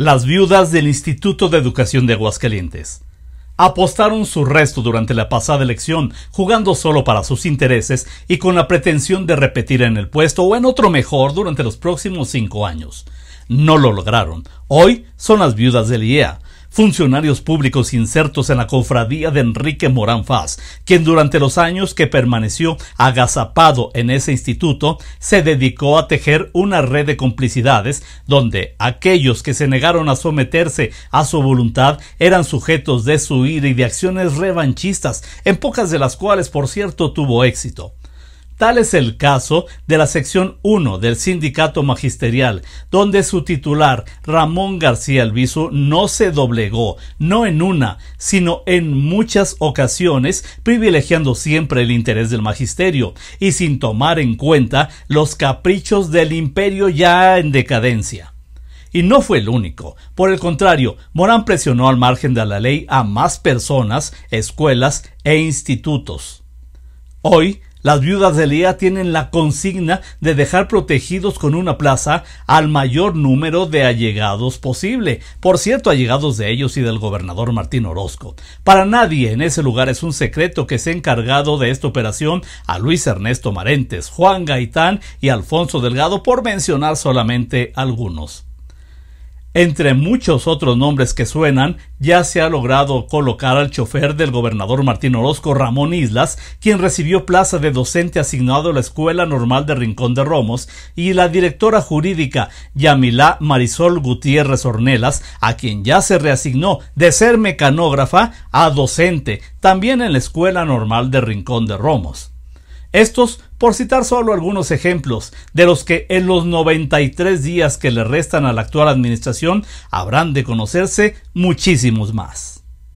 Las viudas del Instituto de Educación de Aguascalientes apostaron su resto durante la pasada elección, jugando solo para sus intereses y con la pretensión de repetir en el puesto o en otro mejor durante los próximos cinco años. No lo lograron. Hoy son las viudas del IEA, funcionarios públicos insertos en la cofradía de Enrique Morán Faz, quien durante los años que permaneció agazapado en ese instituto se dedicó a tejer una red de complicidades donde aquellos que se negaron a someterse a su voluntad eran sujetos de su ira y de acciones revanchistas, en pocas de las cuales por cierto tuvo éxito. Tal es el caso de la sección 1 del sindicato magisterial, donde su titular, Ramón García Alviso, no se doblegó, no en una, sino en muchas ocasiones, privilegiando siempre el interés del magisterio y sin tomar en cuenta los caprichos del imperio ya en decadencia. Y no fue el único. Por el contrario, Morán presionó al margen de la ley a más personas, escuelas e institutos. Hoy, las viudas de Lía tienen la consigna de dejar protegidos con una plaza al mayor número de allegados posible. Por cierto, allegados de ellos y del gobernador Martín Orozco. Para nadie en ese lugar es un secreto que se ha encargado de esta operación a Luis Ernesto Marentes, Juan Gaitán y Alfonso Delgado, por mencionar solamente algunos. Entre muchos otros nombres que suenan, ya se ha logrado colocar al chofer del gobernador Martín Orozco Ramón Islas, quien recibió plaza de docente asignado a la Escuela Normal de Rincón de Romos, y la directora jurídica Yamilá Marisol Gutiérrez Ornelas, a quien ya se reasignó de ser mecanógrafa a docente, también en la Escuela Normal de Rincón de Romos. Estos, por citar solo algunos ejemplos, de los que en los 93 días que le restan a la actual administración habrán de conocerse muchísimos más.